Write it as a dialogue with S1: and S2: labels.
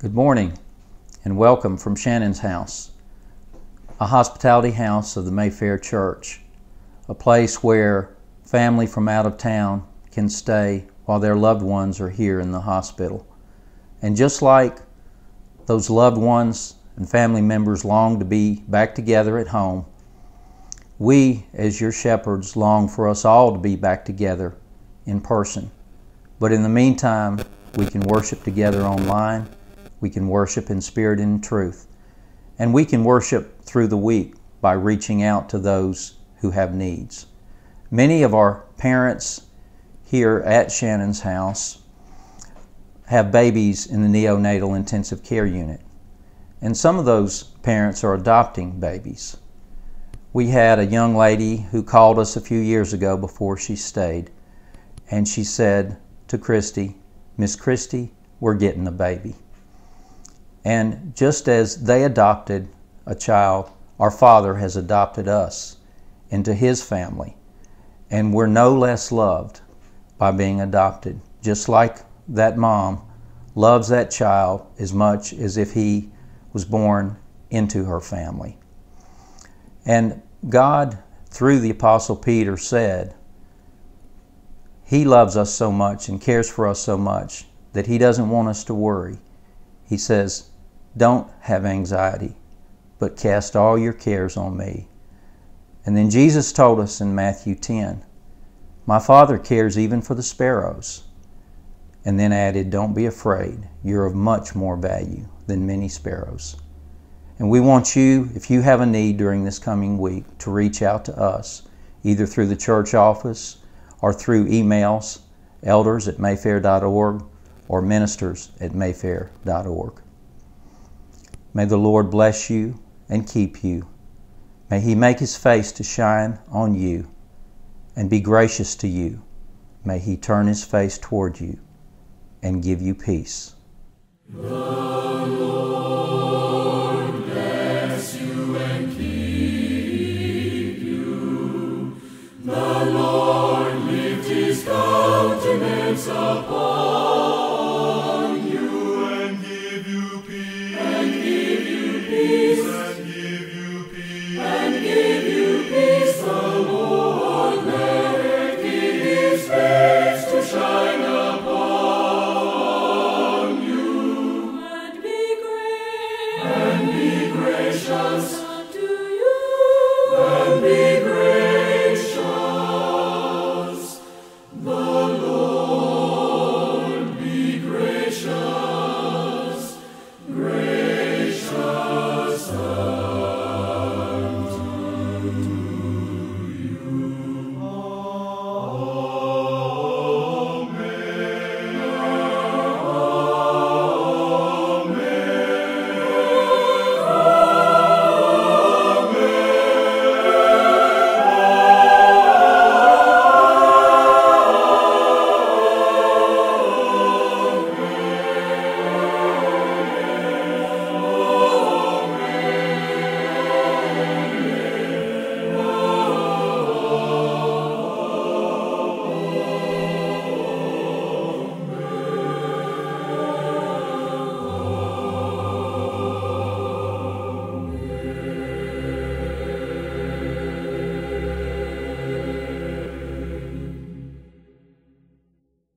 S1: Good morning and welcome from Shannon's house, a hospitality house of the Mayfair Church, a place where family from out of town can stay while their loved ones are here in the hospital. And just like those loved ones and family members long to be back together at home, we, as your shepherds, long for us all to be back together in person. But in the meantime, we can worship together online, we can worship in spirit and in truth, and we can worship through the week by reaching out to those who have needs. Many of our parents here at Shannon's house have babies in the neonatal intensive care unit. And some of those parents are adopting babies. We had a young lady who called us a few years ago before she stayed, and she said to Christy, Miss Christy, we're getting a baby. And just as they adopted a child, our Father has adopted us into His family. And we're no less loved by being adopted, just like that mom loves that child as much as if he was born into her family. And God, through the Apostle Peter, said, He loves us so much and cares for us so much that He doesn't want us to worry. He says, Don't have anxiety, but cast all your cares on me. And then Jesus told us in Matthew 10, My Father cares even for the sparrows and then added, Don't be afraid. You're of much more value than many sparrows. And we want you, if you have a need during this coming week, to reach out to us, either through the church office or through emails, elders at mayfair.org or ministers at mayfair.org. May the Lord bless you and keep you. May He make His face to shine on you and be gracious to you. May He turn His face toward you and give you peace.
S2: The Lord bless you and keep you. The Lord lift his countenance upon Jones.